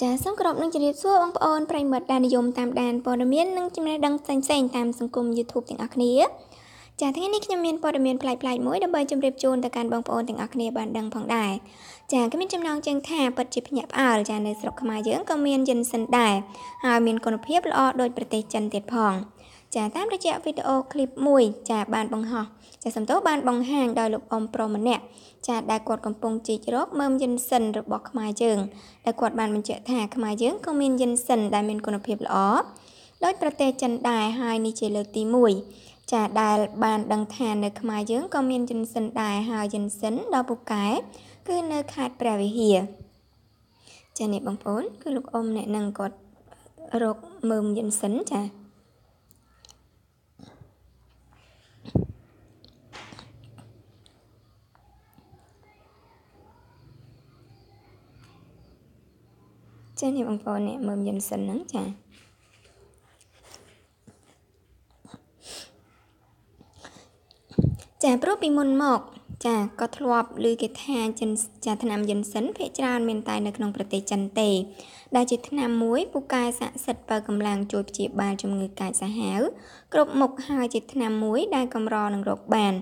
ចាសូមគោរពនឹងជម្រាបសួរបងប្អូនប្រិយមិត្តដែលនិយមតាមដានព័ត៌មាននិងចំណេះដឹងផ្សេងៗតាមសង្គម YouTube ទាំងអស់គ្នាចាថ្ងៃនេះខ្ញុំមានព័ត៌មានប្លែកៗមួយដើម្បីជម្រាបជូនទៅកាន់បងប្អូនទាំងអស់គ្នាបានដឹងផងដែរចាគឺមានចំណងជើងថាពិតជាភ្ញាក់ផ្អើលចានៅស្រុកខ្មែរយើងក៏មានយិនសិនដែរហើយមានគុណភាពល្អដូចប្រទេសចិនទៀតផង ចាតាមរយៈវីដេអូឃ្លីបមួយចាបានបង្ហោះចាសំទោសបានបង្ហាញដោយលោកអ៊ំប្រុសម្នាក់ចាដែលគាត់កំពុងជីករកមើមយិនសិនរបស់ខ្មែរយើងដែលគាត់បានបញ្ជាក់ថាខ្មែរយើងក៏មានយិនសិនដែលមានគុណភាពល្អដោយប្រទេសចិនដែរហើយនេះជាលើកទី1ចាដែលបានដឹងថានៅខ្មែរយើងក៏មានយិនសិនដែរហើយយិនសិនដ៏ពូកែគឺនៅខេត្តព្រះវិហារចានេះបងប្អូនគឺលោកអ៊ំអ្នកនឹងគាត់រកមើមយិនសិនចា ចានេះបងប្អូននេះមើលយិនសិនហ្នឹងចាចាព្រោះពីមុនមកចាក៏ធ្លាប់ឮគេថាចិនចាថ្នាំយិនសិនភាគច្រើនមានតែនៅក្នុងប្រទេសចិនទេ ដែលជាថ្នាំមួយពូកែស័ក្តិសិទ្ធិបើកម្លាំងជួយព្យាបាលជំងឺកាចសាហាវគ្រប់មុខហើយជាថ្នាំមួយដែលកម្រនឹងរកបាន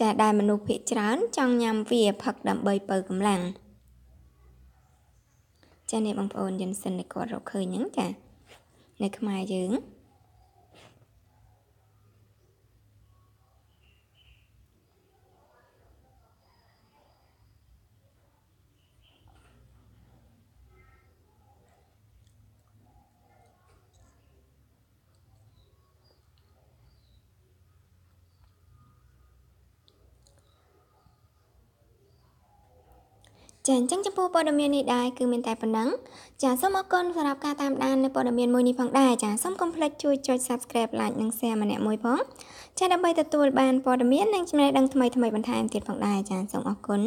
ចាដែលមនុស្សភាគច្រើនចង់ញ៉ាំវាផឹកដើម្បីបើកម្លាំង ចានេះបងប្អូនយិនសិនដែលគាត់រកឃើញហ្នឹងចា នៅខ្មែរយើង ចាអញ្ចឹងចំពោះព័ត៌មាននេះដែរគឺមានតែប៉ុណ្ណឹងចាសូមអរគុណសម្រាប់ការតាមដាននៅព័ត៌មានមួយនេះផងដែរចាសូមកុំភ្លេចជួយចុច Subscribe Like និង Share ម្នាក់មួយផងចាដើម្បីទទួលបានព័ត៌មាននិងចំណេះដឹងថ្មីៗបន្ថែមទៀតផងដែរចាសូមអរគុណ